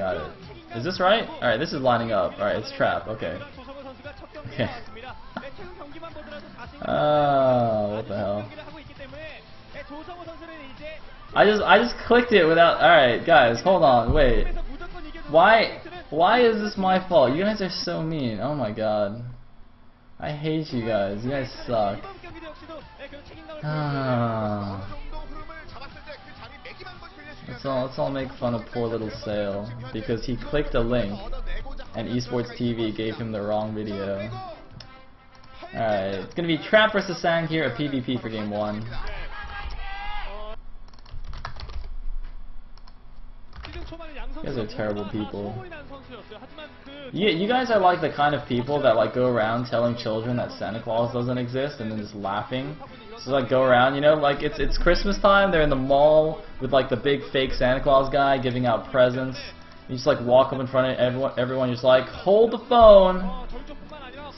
got it. Is this right? Alright, this is lining up. Alright, it's trap. Okay. Okay. oh, ah, what the hell. I just I just clicked it without alright guys, hold on, wait. Why why is this my fault? You guys are so mean. Oh my god. I hate you guys. You guys suck. Ah. Let's all, let's all make fun of poor little Sayle, because he clicked a link, and Esports TV gave him the wrong video. Alright, it's gonna be Trap vs. Sang here at PvP for game one. You guys are terrible people. Yeah, you guys are like the kind of people that like go around telling children that Santa Claus doesn't exist and then just laughing. So like go around, you know, like it's it's Christmas time. They're in the mall with like the big fake Santa Claus guy giving out presents. You just like walk up in front of everyone. Everyone just like hold the phone.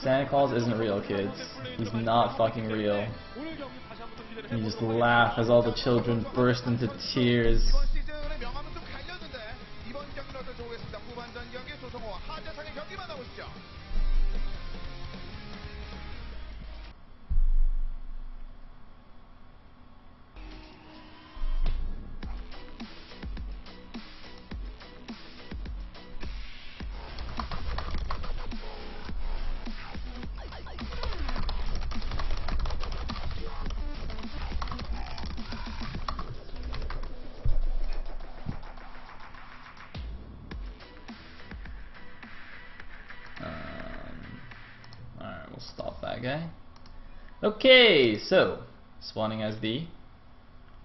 Santa Claus isn't real, kids. He's not fucking real. And you just laugh as all the children burst into tears. That guy. Okay, so spawning as the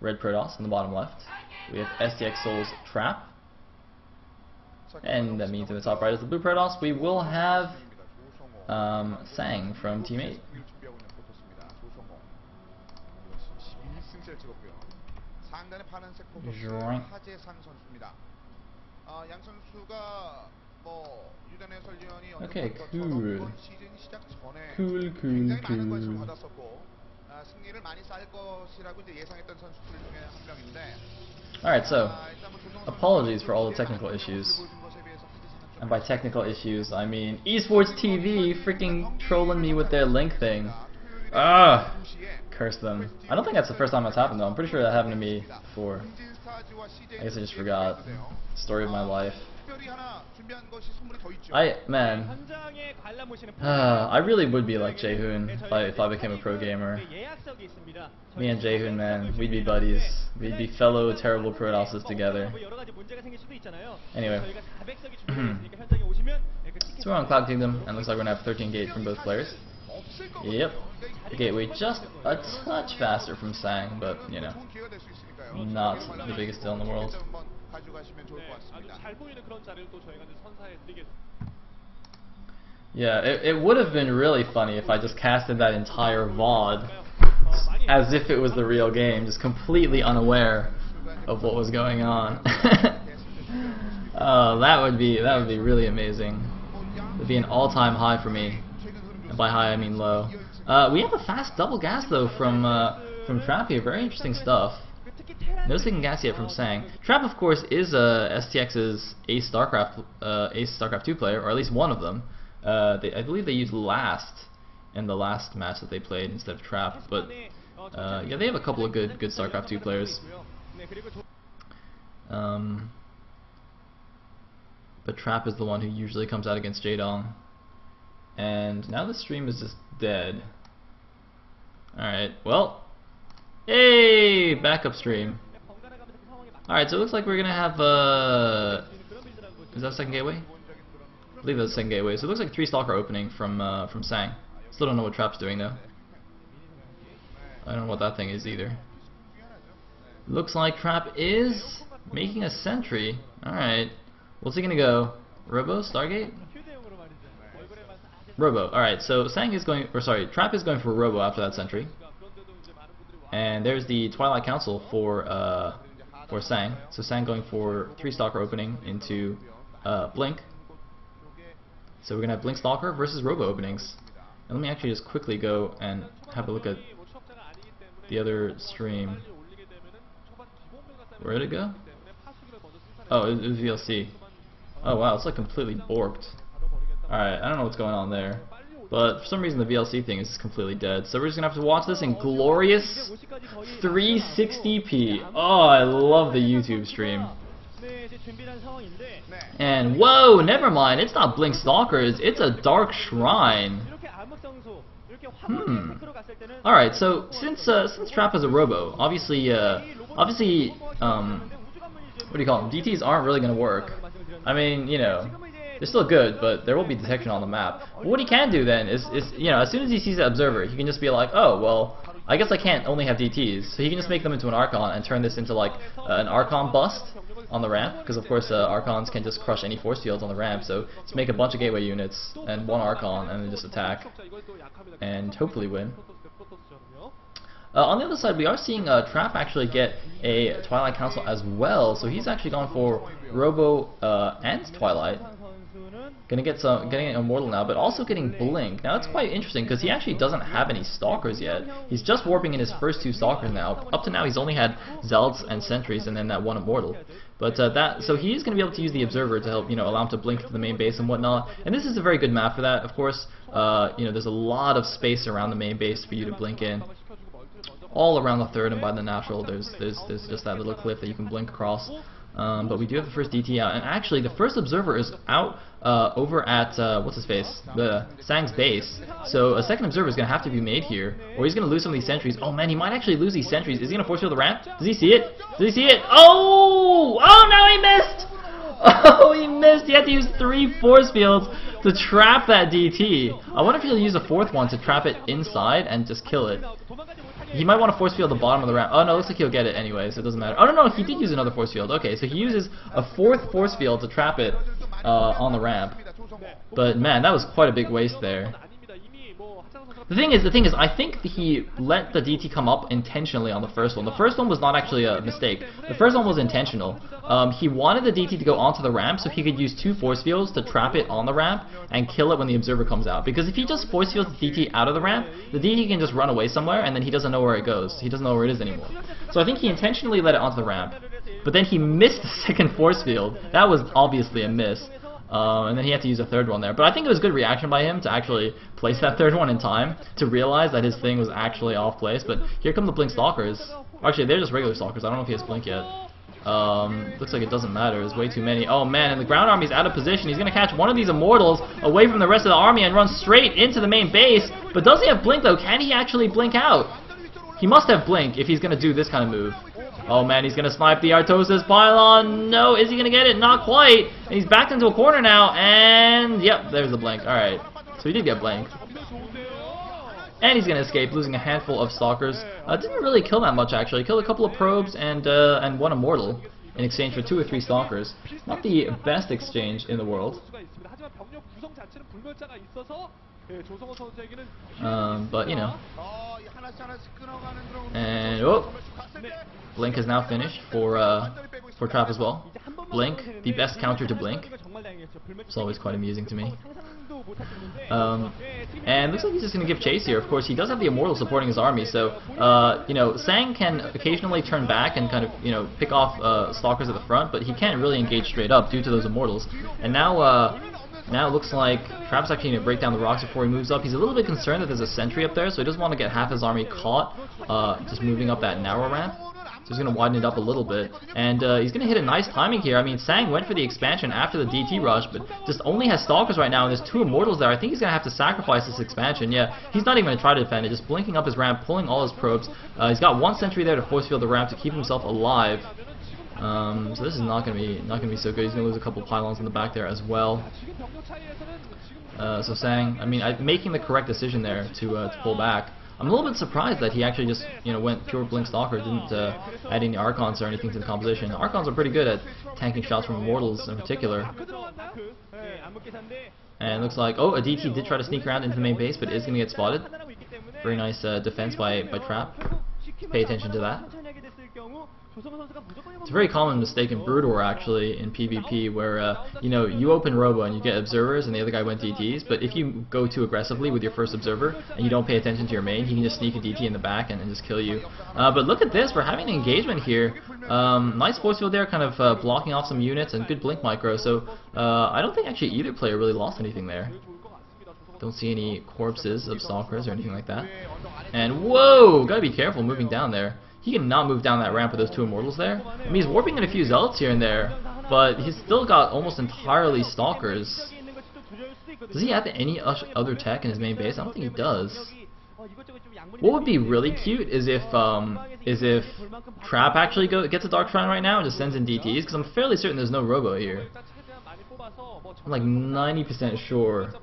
red Protoss in the bottom left. We have STX Souls Trap. And that means in the top right is the blue Protoss. We will have um, Sang from Team 8. 준 Okay, cool. Cool, cool, cool. Alright, so, apologies for all the technical issues. And by technical issues, I mean Esports TV freaking trolling me with their link thing. Ah, Curse them. I don't think that's the first time that's happened though. I'm pretty sure that happened to me before. I guess I just forgot. Story of my life. I man, uh, I really would be like Jaehoon if I became a pro gamer. Me and Jaehoon, man, we'd be buddies. We'd be fellow terrible pro analysis together. Anyway, so we're on Cloud Kingdom, and looks like we're gonna have 13 gate from both players. Yep, the gateway just a touch faster from Sang, but you know, not the biggest deal in the world. 네, 아주 잘 보이는 그런 자리를 또 저희가 이제 선사해 드리겠습니다. Yeah, it, it would have been really funny if I just casted that entire VOD as if it was the real game, just completely unaware of what was going on. uh, that would be that would be really amazing. It'd be an all-time high for me. And by high I mean low. Uh, we have a fast double gas though from uh, from Trap here. Very interesting stuff. No Singing Gassia from Sang. Trap, of course, is uh, STX's Ace StarCraft, uh, Ace StarCraft 2 player, or at least one of them. Uh, they, I believe they used Last in the last match that they played instead of Trap, but uh, yeah, they have a couple of good good StarCraft 2 players. Um, but Trap is the one who usually comes out against Jaedong. And now the stream is just dead. Alright, well, hey, backup stream. Alright, so it looks like we're gonna have, uh... Is that second gateway? I believe that's second gateway. So it looks like three stalker opening from, uh, from Sang. Still don't know what Trap's doing, though. I don't know what that thing is, either. Looks like Trap is making a sentry. Alright. What's he gonna go? Robo? Stargate? Robo. Alright, so Sang is going, or sorry, Trap is going for Robo after that sentry. And there's the Twilight Council for, uh, for Sang. So Sang going for 3 Stalker opening into uh, Blink. So we're going to have Blink Stalker versus Robo openings. And let me actually just quickly go and have a look at the other stream. Where did it go? Oh, it, was VLC. Oh wow, it's like completely borked. Alright, I don't know what's going on there. But for some reason the VLC thing is completely dead. So we're just gonna have to watch this in glorious 360p. Oh, I love the YouTube stream. And whoa, never mind, it's not Blink Stalkers, it's a Dark Shrine. Hmm. Alright, so since uh, since Trap is a robo, obviously uh, obviously um what do you call them? DTs aren't really gonna work. I mean, you know, they're still good, but there will be detection on the map. But what he can do then is, is, you know, as soon as he sees the observer, he can just be like, oh, well, I guess I can't only have DTs. So he can just make them into an Archon and turn this into like uh, an Archon bust on the ramp, because of course uh, Archons can just crush any force fields on the ramp, so just make a bunch of gateway units and one Archon and then just attack and hopefully win. Uh, on the other side, we are seeing uh, Trap actually get a Twilight Council as well, so he's actually gone for Robo uh, and Twilight. Gonna get some, getting an Immortal now, but also getting Blink. Now that's quite interesting because he actually doesn't have any Stalkers yet. He's just warping in his first two Stalkers now. Up to now, he's only had Zealots and Sentries, and then that one Immortal. But uh, that, so he is going to be able to use the Observer to help, you know, allow him to blink to the main base and whatnot. And this is a very good map for that. Of course, uh, you know, there's a lot of space around the main base for you to blink in all around the third and by the natural there's there's there's just that little cliff that you can blink across um, but we do have the first DT out and actually the first observer is out uh, over at uh, what's his face? The Sang's base. So a second observer is gonna have to be made here or he's gonna lose some of these sentries. Oh man he might actually lose these sentries. Is he gonna force field the ramp? Does he see it? Does he see it? Oh! Oh no he missed! Oh, he missed. He had to use three force fields to trap that DT. I wonder if he'll use a fourth one to trap it inside and just kill it. He might want to force field the bottom of the ramp. Oh no, looks like he'll get it anyway, so it doesn't matter. Oh no, no, he did use another force field. Okay, so he uses a fourth force field to trap it uh, on the ramp. But man, that was quite a big waste there. The thing is, the thing is, I think he let the DT come up intentionally on the first one. The first one was not actually a mistake. The first one was intentional. Um, he wanted the DT to go onto the ramp so he could use two force fields to trap it on the ramp and kill it when the observer comes out. Because if he just force fields the DT out of the ramp, the DT can just run away somewhere and then he doesn't know where it goes. He doesn't know where it is anymore. So I think he intentionally let it onto the ramp. But then he missed the second force field. That was obviously a miss. Uh, and then he had to use a third one there. But I think it was good reaction by him to actually place that third one in time to realize that his thing was actually off place. But here come the Blink Stalkers. Actually, they're just regular Stalkers. I don't know if he has Blink yet. Um, looks like it doesn't matter. There's way too many. Oh man, and the ground army's out of position. He's going to catch one of these Immortals away from the rest of the army and run straight into the main base. But does he have Blink though? Can he actually Blink out? He must have Blink if he's going to do this kind of move. Oh man, he's gonna snipe the Artosis pylon. No, is he gonna get it? Not quite. And he's backed into a corner now, and yep, there's the blink. Alright, so he did get blanked. And he's gonna escape, losing a handful of stalkers. Uh, didn't really kill that much actually. Killed a couple of probes and uh, and one immortal in exchange for two or three stalkers. Not the best exchange in the world. Um, but you know. And oh, Blink is now finished for uh, for Trap as well. Blink, the best counter to Blink. It's always quite amusing to me. Um, and looks like he's just going to give chase here. Of course, he does have the Immortal supporting his army, so, uh, you know, Sang can occasionally turn back and kind of, you know, pick off uh, Stalkers at the front, but he can't really engage straight up due to those Immortals. And now, uh, now it looks like Trap's actually going to break down the rocks before he moves up. He's a little bit concerned that there's a sentry up there, so he doesn't want to get half his army caught uh, just moving up that narrow ramp. So he's going to widen it up a little bit. And uh, he's going to hit a nice timing here. I mean, Sang went for the expansion after the DT rush, but just only has Stalkers right now, and there's two Immortals there. I think he's going to have to sacrifice this expansion. Yeah, he's not even going to try to defend it. Just blinking up his ramp, pulling all his probes. Uh, he's got one sentry there to force field the ramp to keep himself alive. Um, so this is not to be not to be so good. He's to lose a couple pylons in the back there as well. Uh, so Sang, I mean, I, making the correct decision there to, uh, to pull back. I'm a little bit surprised that he actually just, you know, went pure Blink Stalker, didn't uh, add any Archons or anything to the composition. Archons are pretty good at tanking shots from Immortals in particular. And looks like, oh, a DT did try to sneak around into the main base, but is going to get spotted. Very nice uh, defense by, by Trap. Pay attention to that. It's a very common mistake in Brood War actually in PvP where uh, you know you open Robo and you get observers and the other guy went DTs, but if you go too aggressively with your first observer and you don't pay attention to your main, he can just sneak a DT in the back and, and just kill you. Uh, but look at this, we're having an engagement here. Um, nice force field there, kind of uh, blocking off some units and good blink micro. So uh, I don't think actually either player really lost anything there. Don't see any corpses of stalkers or anything like that. And whoa, gotta be careful moving down there. He cannot move down that ramp with those two immortals there. I mean, he's warping in a few zealots here and there, but he's still got almost entirely stalkers. Does he have any other tech in his main base? I don't think he does. What would be really cute is if um is if Trap actually go, gets a Dark Shrine right now and just sends in DTs because I'm fairly certain there's no Robo here. I'm like 90% sure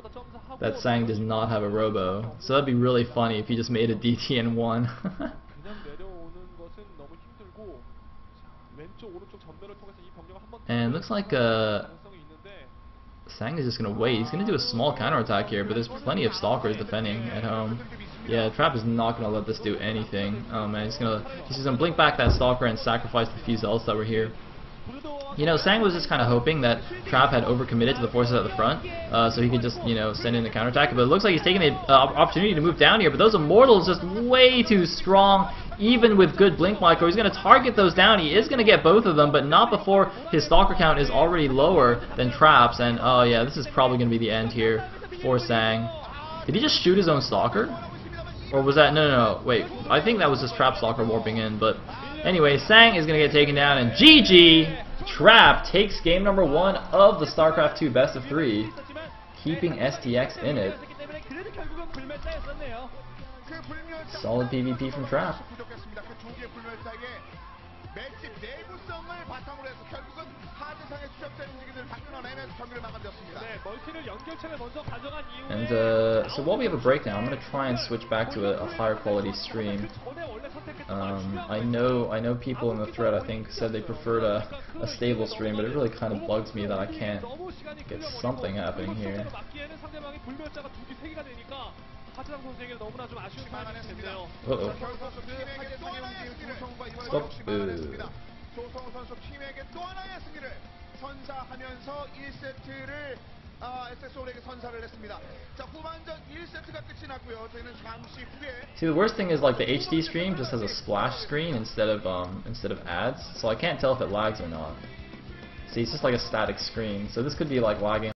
that Sang does not have a Robo, so that'd be really funny if he just made a DT and won. and looks like uh, Sang is just going to wait. He's going to do a small counterattack here, but there's plenty of Stalkers defending at home. Yeah, Trap is not going to let this do anything. Oh man, he's going to he's to blink back that Stalker and sacrifice the few Zealots that were here. You know, Sang was just kind of hoping that Trap had overcommitted to the forces at the front, uh, so he could just, you know, send in the counterattack. But it looks like he's taking the uh, opportunity to move down here. But those Immortals just way too strong, even with good Blink Micro. He's going to target those down. He is going to get both of them, but not before his Stalker count is already lower than Trap's. And, oh yeah, this is probably going to be the end here for Sang. Did he just shoot his own Stalker? Or was that, no, no, no, wait, I think that was just Trap Stalker warping in, but anyway, Sang is going to get taken down, and GG! Trap takes game number one of the StarCraft 2 best of three, keeping STX in it. Solid PvP from Trap. And uh, so while we have a break now, I'm going to try and switch back to a, a higher quality stream. Um, I know I know people in the thread I think said they preferred a, a stable stream, but it really kind of bugs me that I can't get something happening here. Uh oh. Stop. Uh. 선사하면서 1세트를 아, SS올에게 선사를 했습니다. 자, 후반전 1세트가 끝이 났고요. 저희는 잠시 후에 See, the worst thing is like the HD stream just has a splash screen instead of um instead of ads, so I can't tell if it lags or not. See, it's just like a static screen. So this could be like lagging